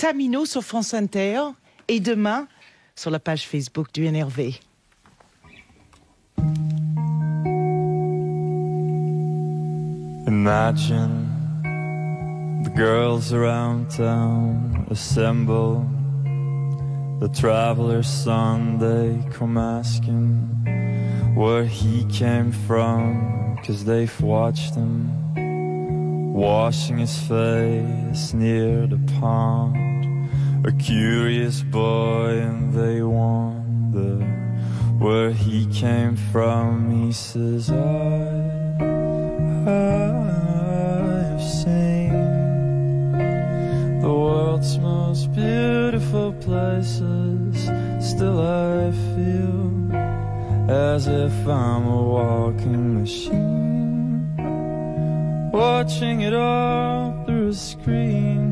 Tamino sur France Inter et demain sur la page Facebook du NRV. Imagine the girls around town assemble. The traveler's son, they come asking where he came from, cause they've watched him washing his face near the pond. A curious boy, and they wonder where he came from. He says, I, I've seen the world's most beautiful places. Still, I feel as if I'm a walking machine, watching it all through a screen.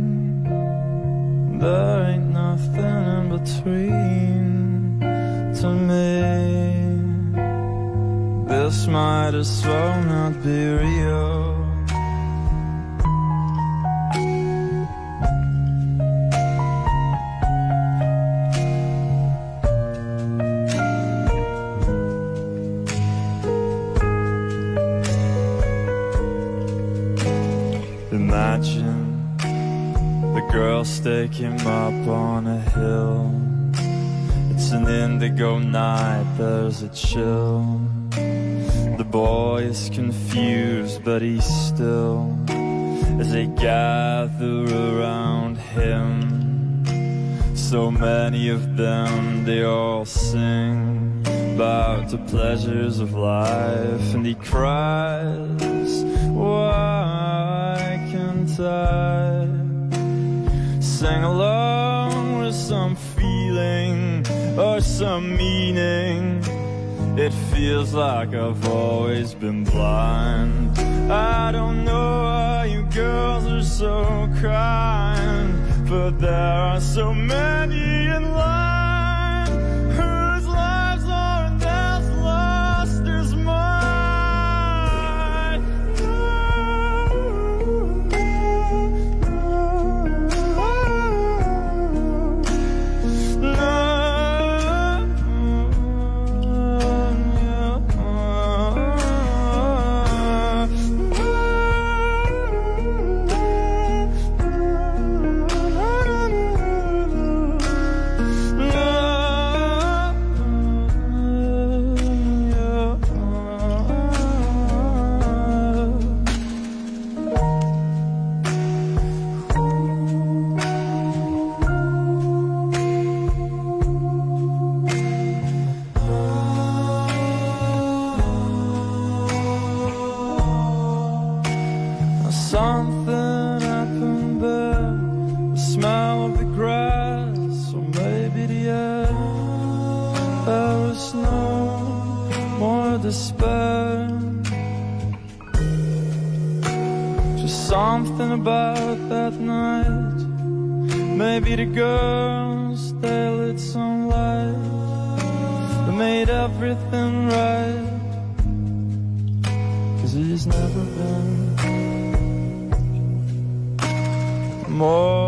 There ain't nothing in between to me. This might as well not be real. The girl him up on a hill. It's an indigo night, there's a chill. The boy is confused, but he's still as they gather around him. So many of them, they all sing about the pleasures of life, and he cries, Why can't I sing along with some feeling or some meaning? It feels like I've always been blind. I don't know why you girls are so kind, but there are so many Something happened there, the smell of the grass, or maybe the air. There was no more despair. Just something about that night. Maybe the girls, they lit some light that made everything right. Cause it's never been more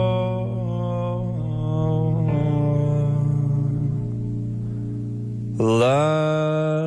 love.